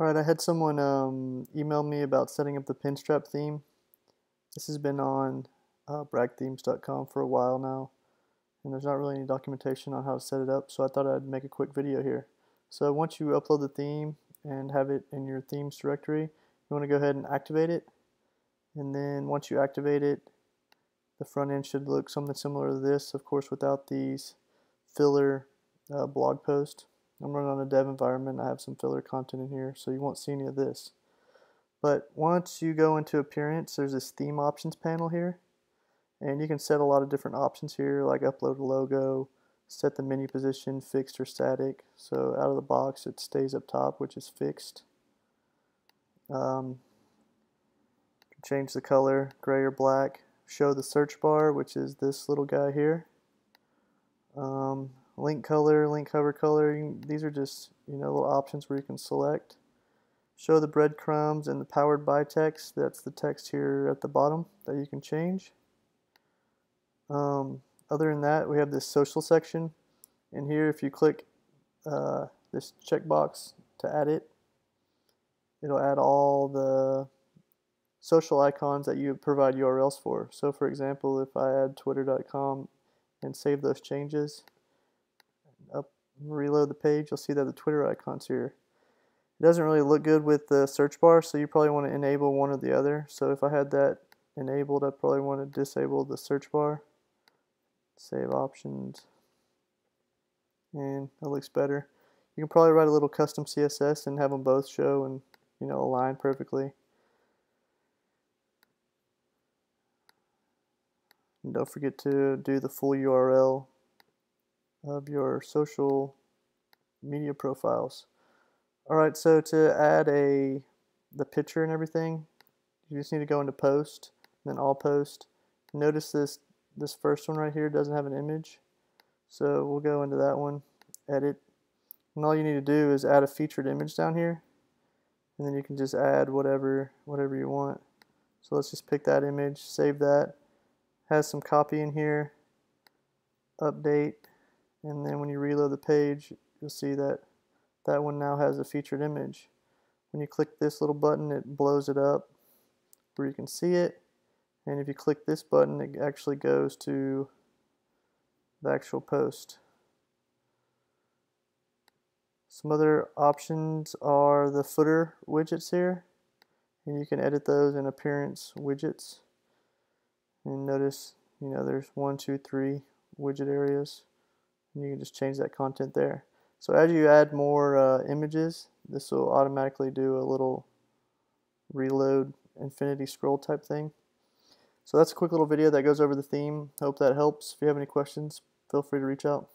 Alright, I had someone um, email me about setting up the pinstrap theme. This has been on uh, bragthemes.com for a while now, and there's not really any documentation on how to set it up, so I thought I'd make a quick video here. So once you upload the theme and have it in your themes directory, you want to go ahead and activate it, and then once you activate it, the front end should look something similar to this, of course without these filler uh, blog posts. I'm running on a dev environment. I have some filler content in here, so you won't see any of this. But once you go into Appearance, there's this Theme Options panel here. And you can set a lot of different options here, like upload a logo, set the menu position, fixed or static. So out of the box, it stays up top, which is fixed. Um, change the color, gray or black. Show the search bar, which is this little guy here. Um, link color, link cover color. These are just you know little options where you can select. Show the breadcrumbs and the powered by text. That's the text here at the bottom that you can change. Um, other than that, we have this social section. And here, if you click uh, this checkbox to add it, it'll add all the social icons that you provide URLs for. So for example, if I add twitter.com and save those changes, reload the page, you'll see that the Twitter icon's here. It doesn't really look good with the search bar, so you probably want to enable one or the other. So if I had that enabled, I probably want to disable the search bar. Save options. And that looks better. You can probably write a little custom CSS and have them both show and you know align perfectly. And don't forget to do the full URL of your social media profiles. Alright, so to add a the picture and everything, you just need to go into post, then all post. Notice this this first one right here doesn't have an image. So we'll go into that one, edit. And all you need to do is add a featured image down here. And then you can just add whatever whatever you want. So let's just pick that image, save that. Has some copy in here. Update and then when you reload the page you'll see that that one now has a featured image. When you click this little button it blows it up where you can see it. And if you click this button it actually goes to the actual post. Some other options are the footer widgets here. And you can edit those in appearance widgets. And notice you know there's one two three widget areas and you can just change that content there. So as you add more uh, images, this will automatically do a little reload infinity scroll type thing. So that's a quick little video that goes over the theme. Hope that helps. If you have any questions, feel free to reach out.